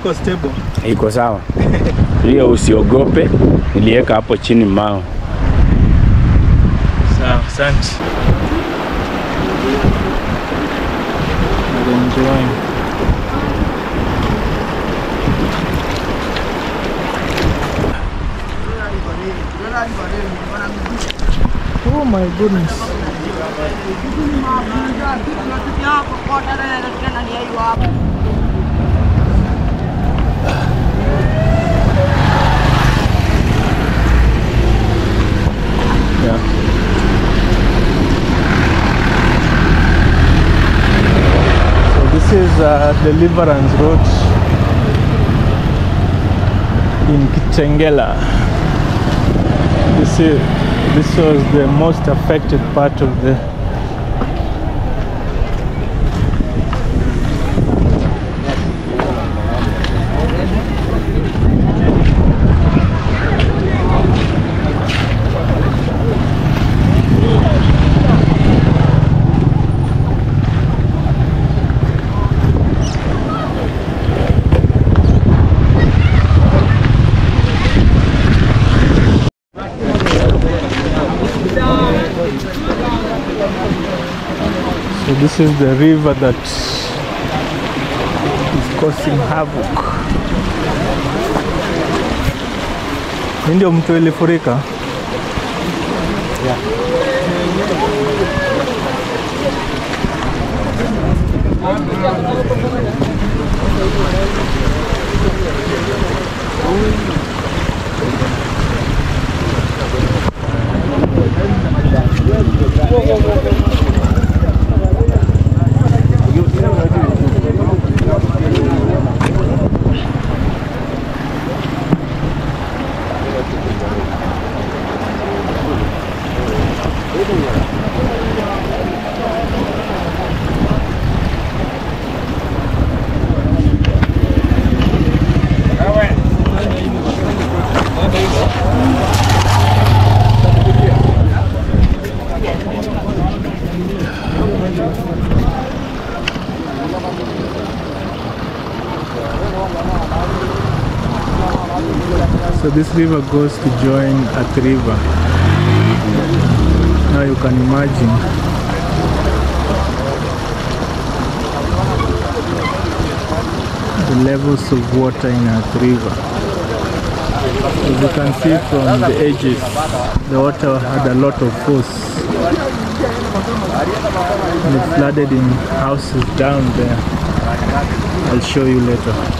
iko stable. iko sawa. Hiyo usiogope, niliweka hapo chini mao. Sawa, asante. Enjoying. Oh my goodness. This is uh, Deliverance Road in Kitengela. This is this was the most affected part of the this is the river that is causing havoc. ndio mto ilifurika. So this river goes to join at river. Now you can imagine the levels of water in Athi River. As you can see from the edges, the water had a lot of force. And it flooded in houses down there. I'll show you later.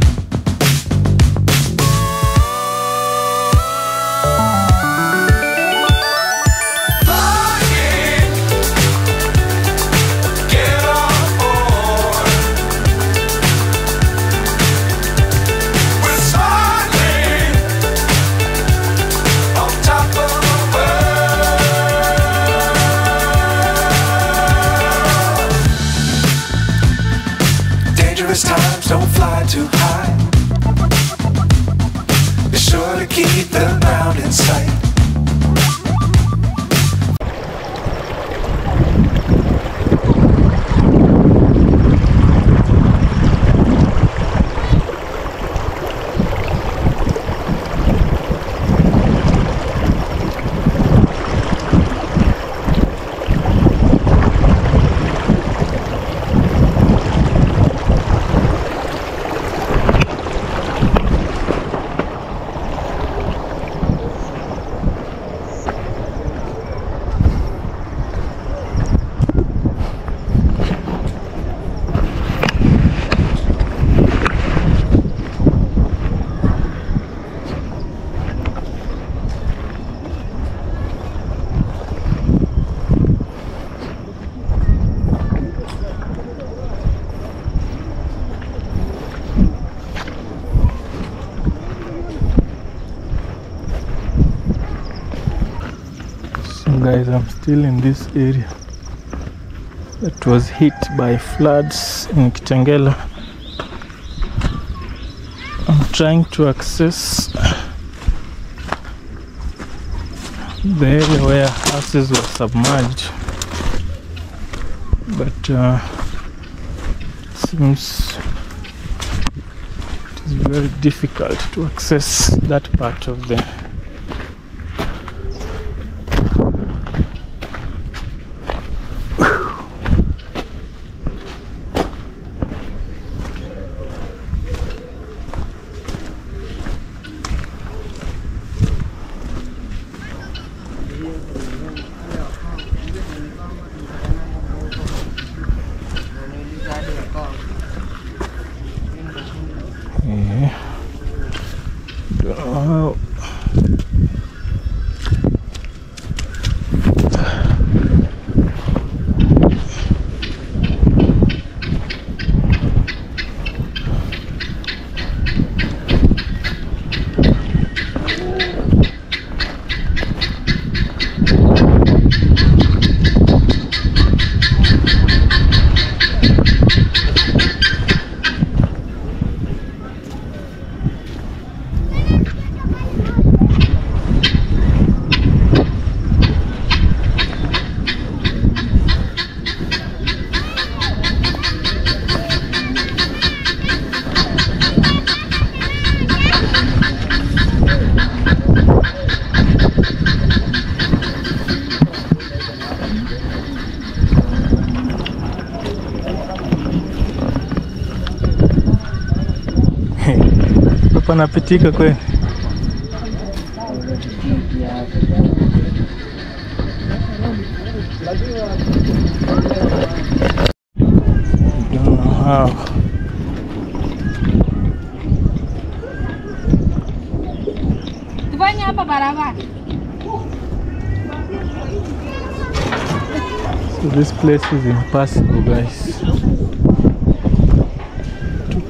Sight. So guys, I'm still in this area that was hit by floods in Kitengela. I'm trying to access the area where houses were submerged, but uh, seems it is very difficult to access that part of the on appétit é Wow. Banyak apa barabar? So this place is impossible, guys.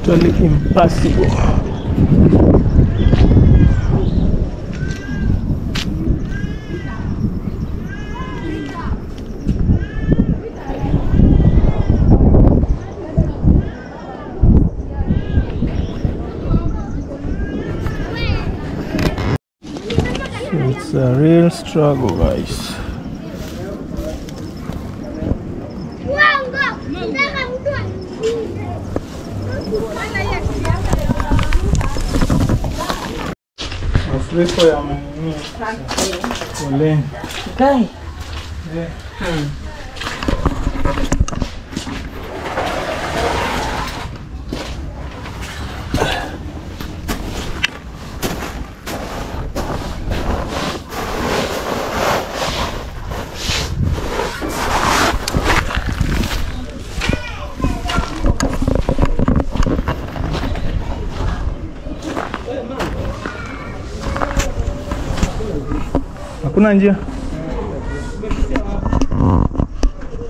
Totally impossible. It's a real struggle, guys. Dito po yan. Ole. Okay. Eh. Hmm. Hakuna njia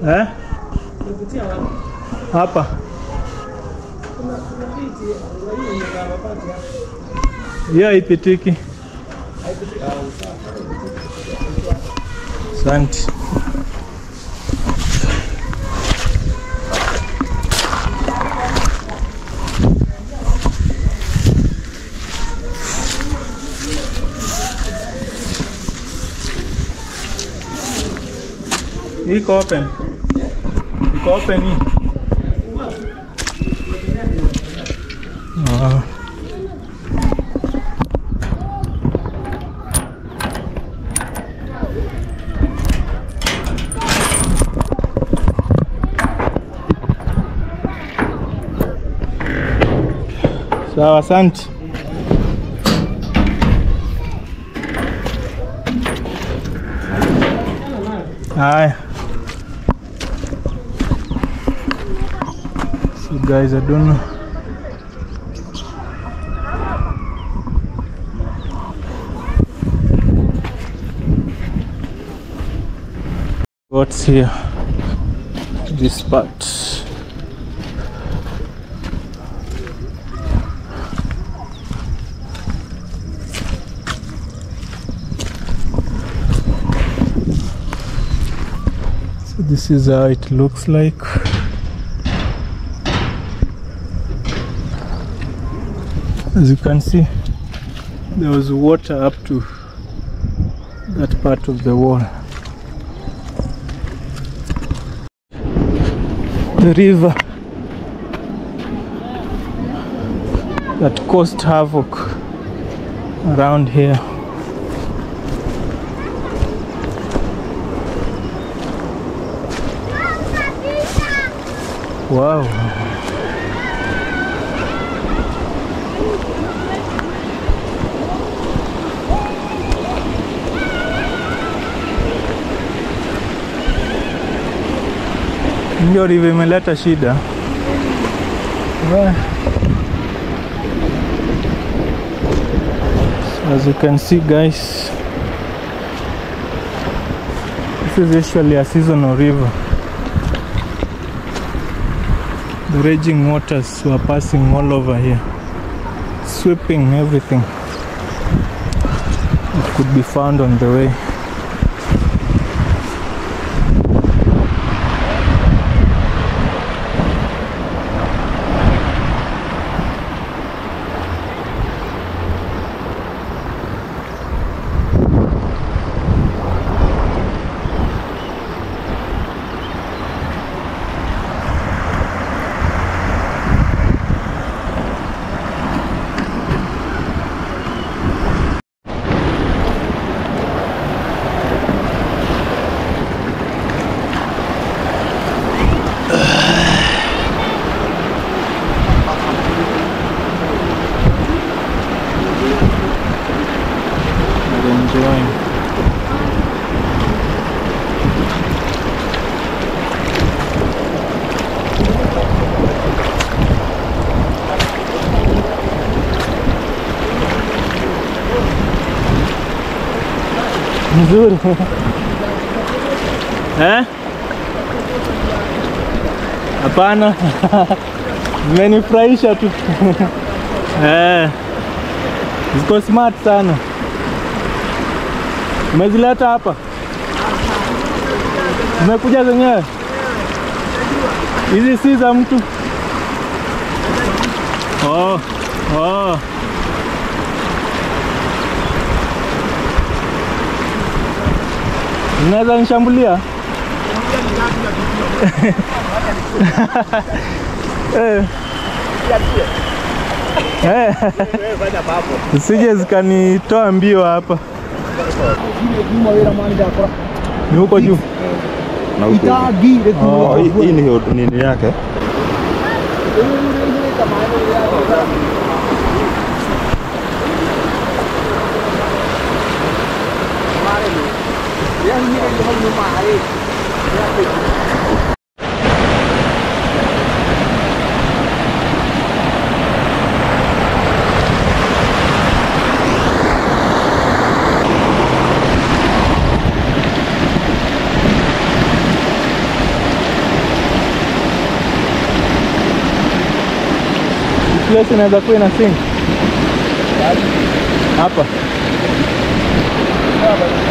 eh? Hapa hiyo haipitiki. Asante. pick him. Pick up him. Ah. sawa, asante. Guys, I don't know. What's here? This part. So this is how it looks like. As you can see, there was water up to that part of the wall. The river that caused havoc around here. Wow. Ndio river imeleta shida. As you can see guys, this is usually a seasonal river. The raging waters were passing all over here, sweeping everything that could be found on the way. Nzuri. Eh? Hapana. Zimenifurahisha tu. Eh. Ziko smart sana. Umezileta hapa? Umekuja zenyewe? Hizi si za mtu? Oh, oh. Unaweza nishambulia? Eh. Eh. Usije zikanitoa mbio hapa. Ni huko juu. na huko. Oh, hii- hii ni nini yake Lesin ada kuin asing. Apa? Apa?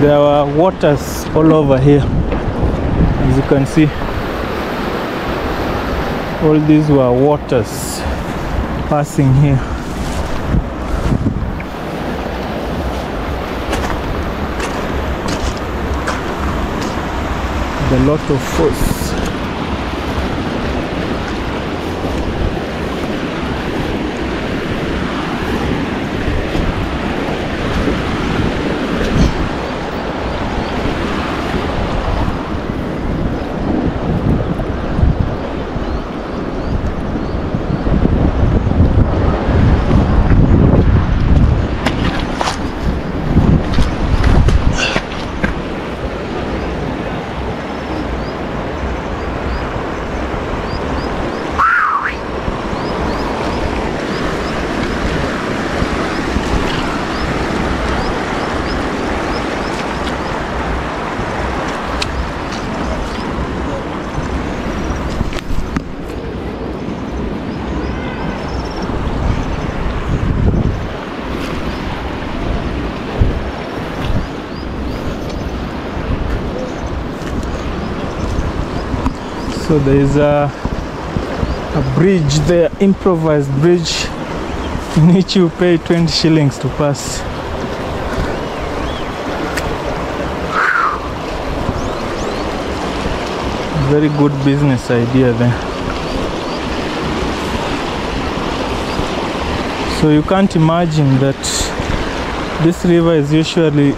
there are waters all over here, as you can see. All these were waters passing here. The lot of force. So there is a a bridge there, improvised bridge, in which you pay 20 shillings to pass. Very good business idea there. So you can't imagine that this river is usually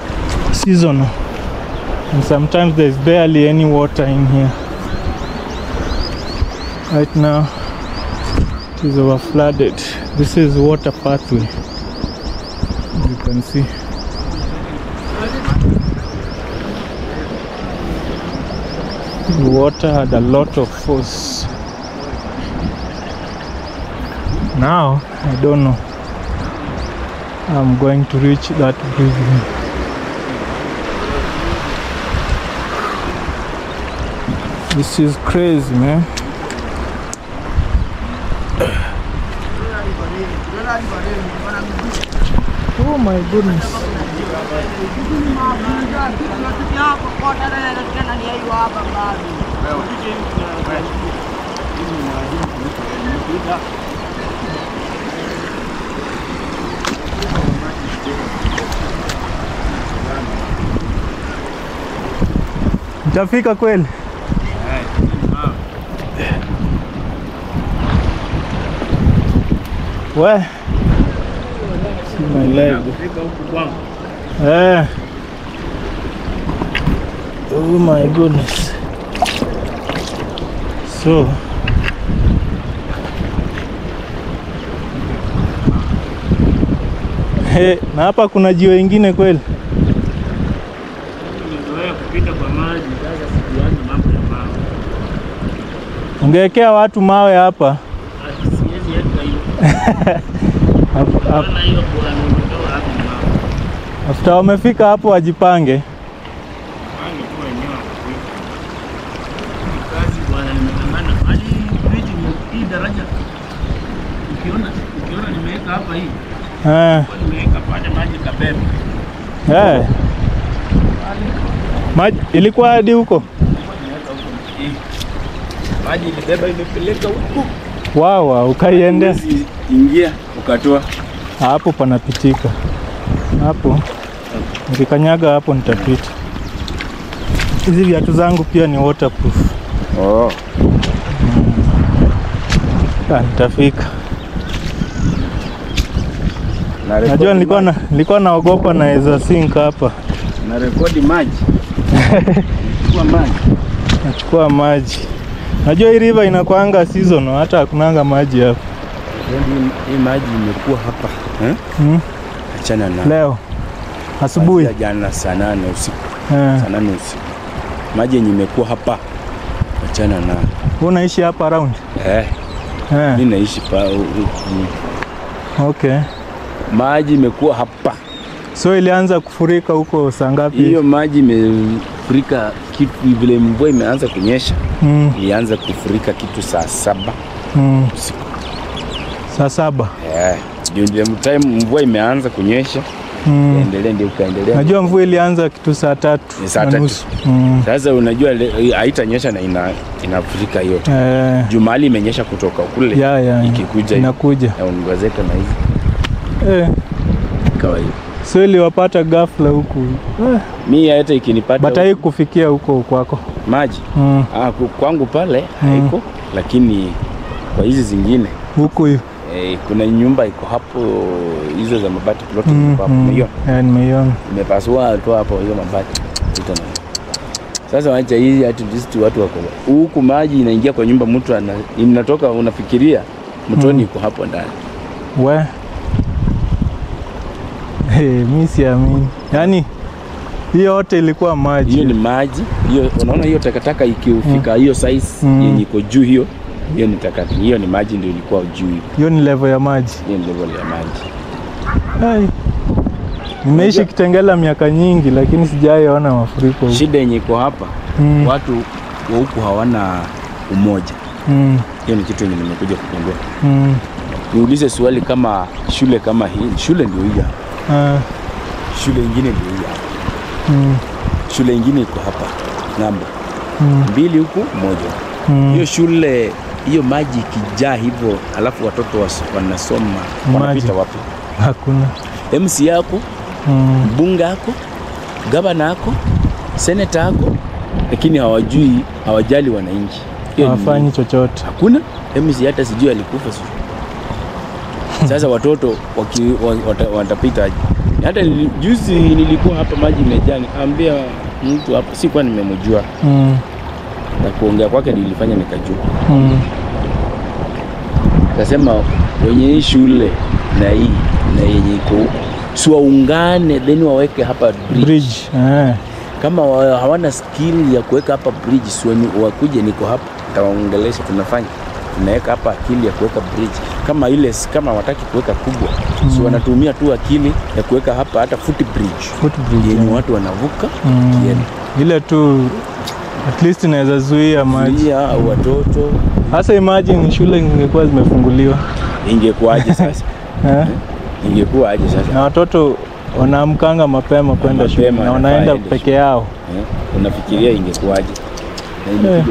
seasonal and sometimes there's barely any water in here. Right now it is over flooded. This is water pathway. You can see. Water had a lot of force. Now I don't know. I'm going to reach that bridge. This is crazy, man. Oh my goodness. Já fica com ele. My leg. Eh. Oh my goodness. So He, na hapa kuna jiwe ingine kweli? Ungewekea watu mawe hapa. Ati siwezi weka hiyo. Hap- hap- Naona hiyo bwana umetoa hapo mawe. After wamefika hapo wajipange. Eh, eh. Maji ilikuwa hadi huko. Maji ilibeba imepeleka huko. Wawa, ukaiendea Ingia ukatoa. hapo, panapitika hapo. Nikikanyaga hapo nitapita. Hizi viatu zangu pia ni waterproof. Oh. Ah, nitafika. Na Najua nilikuwa na nilikuwa naogopa naweza sink hapa. na rekodi maji. Nachukua maji. Nachukua maji. Najua hii river inakuanga season, hata hakunanga maji hapa. Hii maji imekuwa hapa eh? Hmm? Achana na Leo asubuhi jana saa nane usiku, eh. saa nane usiku maji yenye imekuwa hapa, achana na unaishi hapa around eh, eh. mi naishi pa u- Okay. maji imekuwa hapa. So ilianza kufurika huko saa ngapi? Hiyo maji imefurika kitu vile mvua imeanza kunyesha, mm. ilianza kufurika kitu saa saba mm. usiku Saa saba. eh, ndio ndio time mvua imeanza kunyesha Mm. endelea, ndio ukaendelea. Najua mvua ilianza kitu saa tatu saa tatu. Mm. Sasa unajua haitanyesha na ina inafurika yote. Eh. Jumali imenyesha kutoka kule Ya, ya, ikikuja inakuja na inaongezeka na hivi eh. kawaida. So iliwapata ghafla huku eh. Mi hata ikinipata bata hii kufikia huko kwako maji mm. ah, kwangu pale Mm. haiko, lakini kwa hizi zingine huku hivi eh, kuna nyumba iko hapo hizo za mabati plot mm. hapo mm. hiyo Eh, nimeiona imepasua tu hapo hiyo mabati Itana. sasa wacha hii at least watu wako huku, maji inaingia kwa nyumba, mtu ana inatoka, unafikiria mtoni Mm. iko hapo ndani. we hey, mi siamini yaani hiyo yote ilikuwa maji Hiyo ni maji hiyo, unaona hiyo takataka ikiufika hiyo mm. size Mm. yenye iko juu hiyo hiyo ni takati, hiyo ni maji ndio ilikuwa juu hiyo. ni level ya maji Hiyo ni level ya maji. Hai. nimeishi Kitengela miaka nyingi lakini sijaiona mafuriko huku. Shida yenye iko hapa mm. watu wa huku hawana umoja. mm. Hiyo ni kitu yenye nimekuja kugundua. mm. Niulize swali kama shule kama hii, shule ndio hii hapa, ah. shule ingine ndio hii hapa, mm. shule ingine iko hapa ng'ambo mm. mbili huku moja. mm. Hiyo shule hiyo maji ikijaa hivyo, alafu watoto wanasoma wanapita wapi? hakuna MC yako mm. mbunge yako gavana yako seneta yako, lakini hawajui hawajali wananchi. Hawafanyi chochote hakuna MC hata sijui alikufa sijui. Sasa watoto waki, wa- watapita aje? Hata juzi nilikuwa hapa maji imejaa, nikaambia mtu hapa, sikuwa nimemjua mm. Na kuongea kwake nilifanya nikajua. mm. Kasema wenye hii shule na hii na yenye iko si waungane, then waweke hapa bridge. bridge eh. Kama wa- hawana skill ya kuweka hapa bridge, si wakuje, niko hapa, tawaongelesha. Tunafanya tunaweka hapa akili ya kuweka bridge kama ile, kama wataki kuweka kubwa, mm. si wanatumia tu akili ya kuweka hapa hata foot bridge foot bridge yenye yeah. watu wanavuka mm. ile tu at least inaweza zuia maji au watoto, hasa imagine shule ingekuwa zimefunguliwa ingekuwaje sasa? eh? Ingekuwa aje sasa? na watoto wanaamkanga mapema kwenda shule na wanaenda peke yao Eh, unafikiria ingekuwaje? Usiku.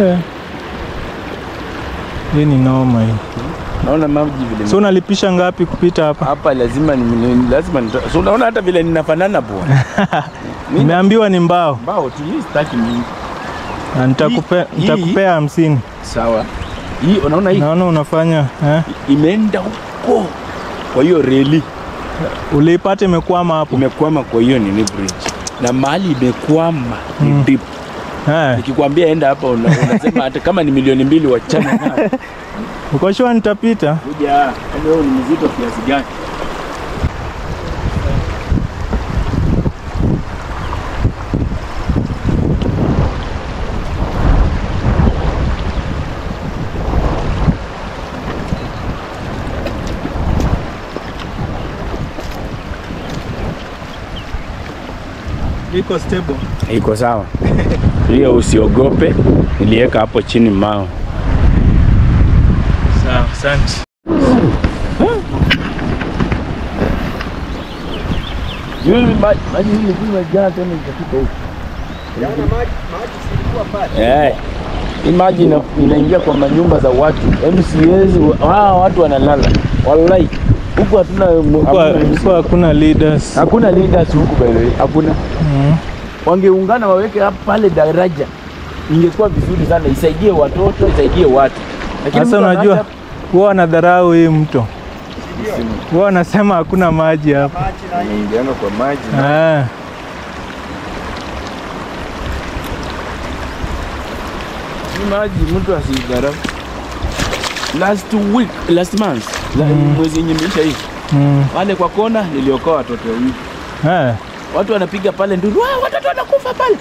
eh. hii ni noma hii Naona maji vile so unalipisha ngapi kupita hapa hapa lazima ni, lazima ni, so unaona hata vile ninafanana bwana. Nimeambiwa ni mbao mbao tu hii sitaki mingi. na nitakupea nitakupea hamsini Sawa. Hii unaona hii naona unafanya eh? imeenda huko. Kwa hiyo reli uliipata imekwama hapo imekwama kwa hiyo nini bridge. Na mali imekwama ni Mm. deep. Eh. Nikikwambia enda hapa una, unasema hata kama ni milioni mbili wachana nayo. uko sure nitapita Kuja, wewe ni mzito kiasi gani? Iko stable Iko sawa. Hiyo usiogope, niliweka hapo chini mao. sawa asante Juzi maji maji hili ilikuwa jana tena ikafika huko. Eh. Hii maji ina, inaingia kwa manyumba za watu. MCAs hawa watu wanalala. Wallahi. Huku hatuna huku hakuna, leaders hakuna leaders huku by the way. Hakuna. mm. Wangeungana waweke hapa pale daraja. Ingekuwa vizuri sana isaidie watoto, isaidie watu. Lakini Sasa unajua huwa wanadharau hii mto, huwa wanasema hakuna maji hapa inaingianga kwa maji. ah. Maji mtu asidharau. last week last month la, mwezi yenye imeisha hivi Mm. pale kwa kona niliokoa watoto wawili Eh. watu wanapiga pale nduru "Ah, watoto wanakufa pale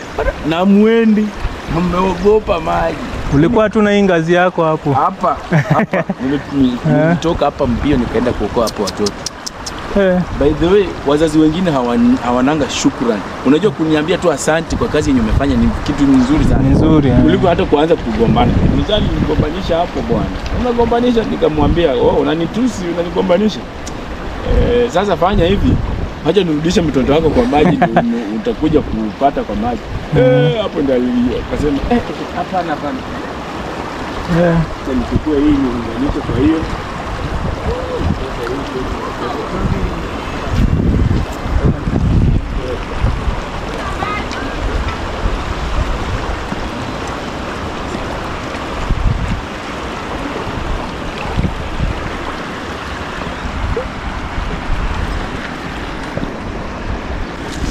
na mwendi mmeogopa maji Ulikuwa tu na hii ngazi yako hapo. hapa hapa nilitoka hapa mbio nikaenda kuokoa hapo watoto Eh. by the way wazazi wengine hawan, hawananga shukrani unajua kuniambia tu asante kwa kazi yenye umefanya ni kitu nzuri sana nzuri. Yeah. kuliko hata kuanza kugombana. Mzali nigombanisha hapo bwana, unagombanisha. Nikamwambia oh, unanitusi, unanigombanisha. Eh, sasa fanya hivi, acha nirudishe mtoto wako kwa maji utakuja kupata kwa maji. Eh, hapo ndio alilia. Akasema eh, eh, hapana hapana, Eh. Yeah. nichukue hii niunganishe kwa hiyo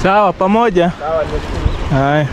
Сава, по моде? Сава, Ай.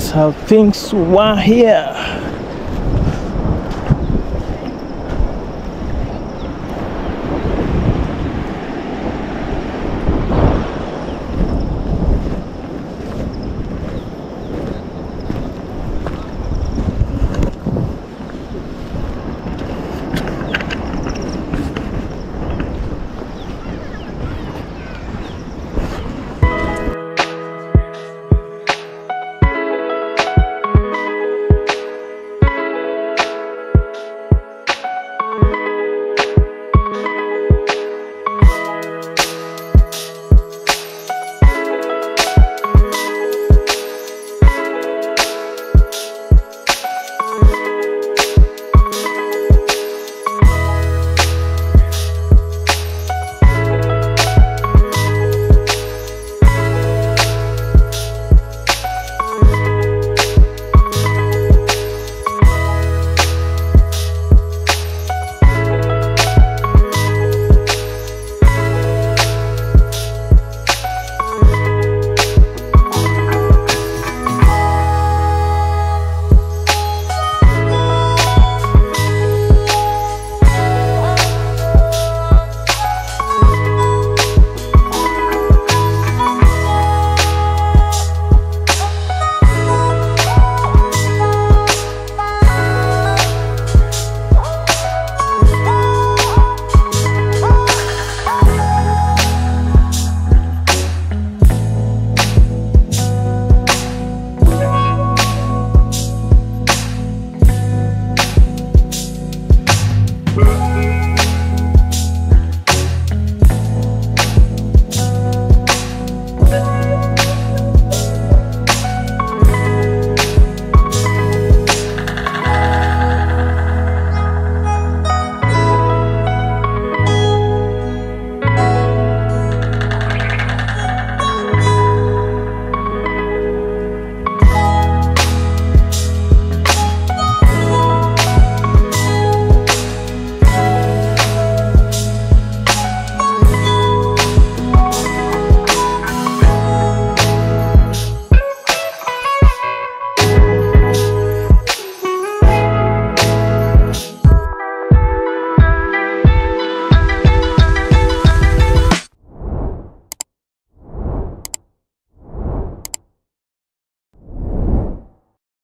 That's how things were here.